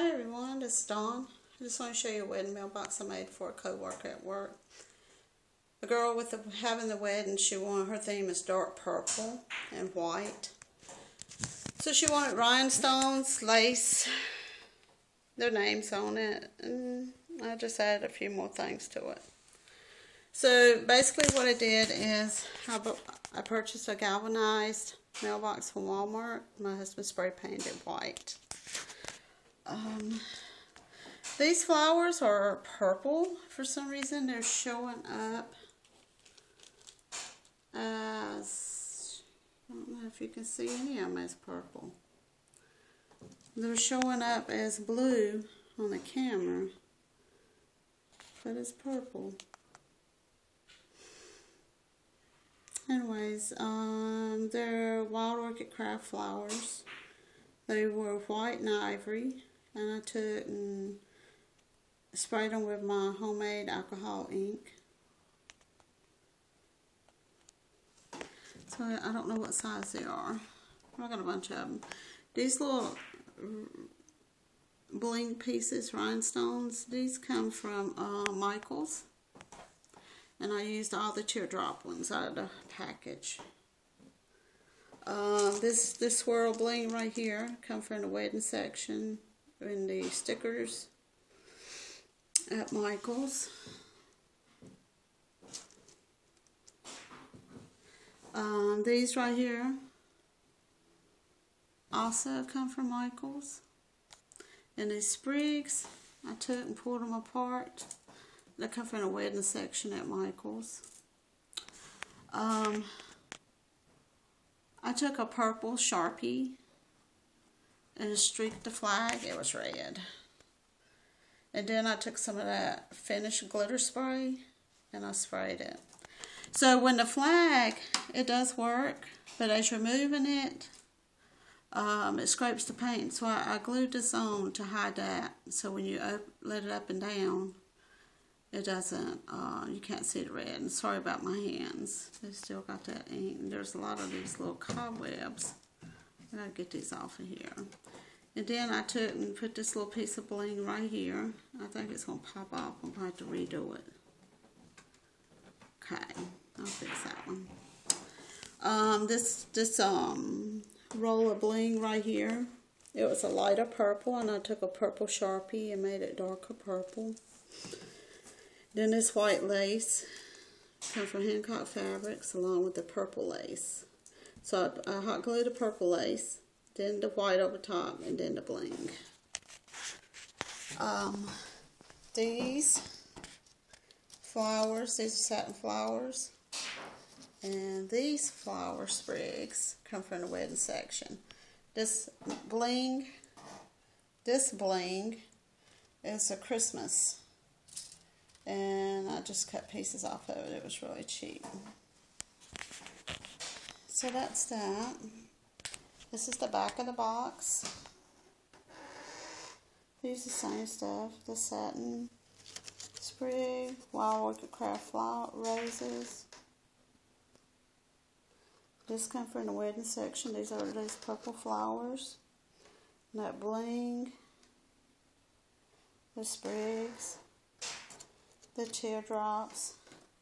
Hi everyone, is Dawn. I just want to show you a wedding mailbox I made for a co-worker at work. A girl with the, having the wedding, she wanted her theme is dark purple and white. So she wanted rhinestones, lace, their names on it, and I just added a few more things to it. So basically what I did is I, I purchased a galvanized mailbox from Walmart. My husband spray painted it white. Um, these flowers are purple for some reason. They're showing up as, I don't know if you can see any of them as purple. They're showing up as blue on the camera, but it's purple. Anyways, um, they're wild orchid craft flowers. They were white and ivory and I took and sprayed them with my homemade alcohol ink. So I don't know what size they are. I got a bunch of them. These little bling pieces, rhinestones, these come from uh, Michaels. And I used all the teardrop ones out of the package. Uh, this this swirl bling right here come from the wedding section in the stickers at Michael's. Um, these right here also come from Michael's. And these sprigs, I took and pulled them apart. They come from the wedding section at Michael's. Um, I took a purple Sharpie and streaked the flag. It was red. And then I took some of that finished glitter spray and I sprayed it. So when the flag, it does work, but as you're moving it, um, it scrapes the paint. So I, I glued this on to hide that. So when you up, let it up and down, it doesn't, uh, you can't see the red. And sorry about my hands. They still got that ink. There's a lot of these little cobwebs. I gotta get these off of here. And then I took and put this little piece of bling right here. I think it's gonna pop off. I'm gonna have to redo it. Okay, I'll fix that one. Um, this this um roll of bling right here. It was a lighter purple, and I took a purple sharpie and made it darker purple. Then this white lace comes from Hancock Fabrics along with the purple lace. So I, hot glued the purple lace, then the white over top, and then the bling. Um, these flowers, these are satin flowers. And these flower sprigs come from the wedding section. This bling, this bling is a Christmas and I just cut pieces off of it. It was really cheap. So that's that. This is the back of the box. These the same stuff. The satin sprig, wild orchid craft flower roses. This come from the wedding section. These are these purple flowers. And that bling. The sprigs the teardrops.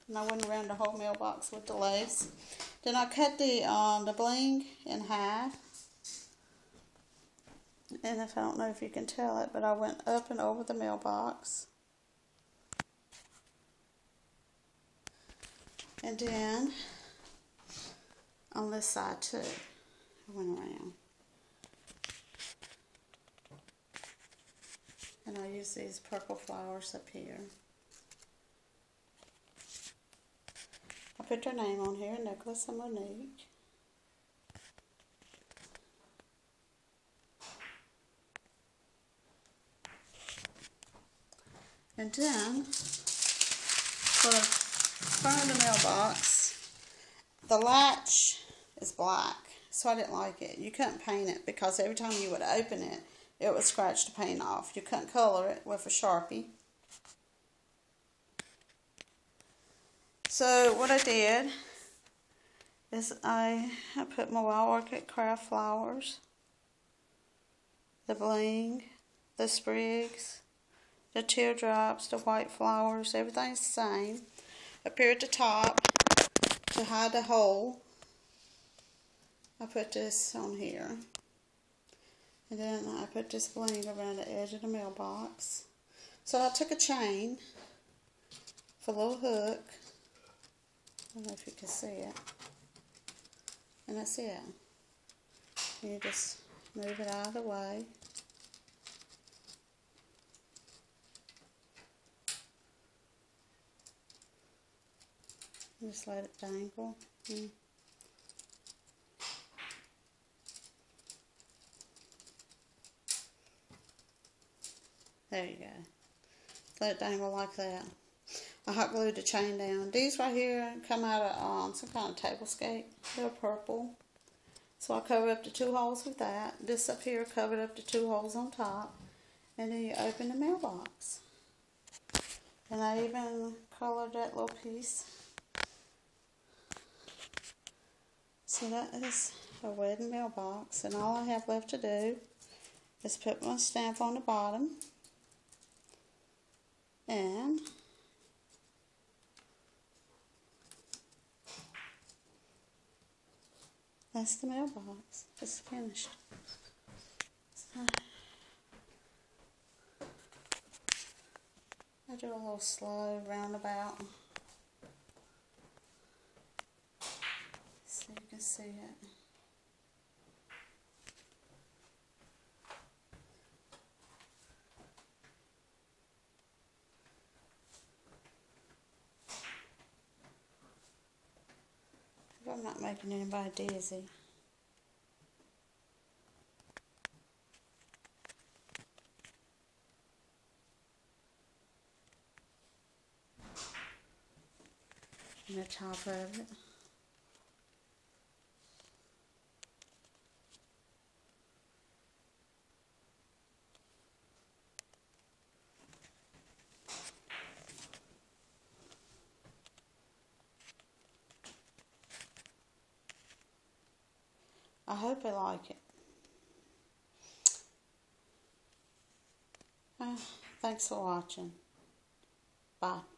And I went around the whole mailbox with the lace. Then I cut the um, the bling in half. And if I don't know if you can tell it, but I went up and over the mailbox. And then on this side too, I went around. And I use these purple flowers up here. Put your name on here, Nicholas and Monique. And then, for the front of the mailbox, the latch is black, so I didn't like it. You couldn't paint it because every time you would open it, it would scratch the paint off. You couldn't color it with a Sharpie. So what I did is I, I put my Wild Orchid Craft flowers, the bling, the sprigs, the teardrops, the white flowers, everything's the same. Up here at the top, to hide the hole, I put this on here. And then I put this bling around the edge of the mailbox. So I took a chain for a little hook. Don't know if you can see it. And that's it. You just move it out of the way. Just let it dangle. Mm. There you go. Let it dangle like that. I hot glued the chain down. These right here come out of um, some kind of table scape. They're purple. So I covered up the two holes with that. This up here covered up the two holes on top. And then you open the mailbox. And I even colored that little piece. So that is a wedding mailbox. And all I have left to do is put my stamp on the bottom. And That's the mailbox. It's finished. So I do a little slow roundabout so you can see it. I'm not making anybody dizzy. The top of it. I hope they like it. Uh, thanks for watching. Bye.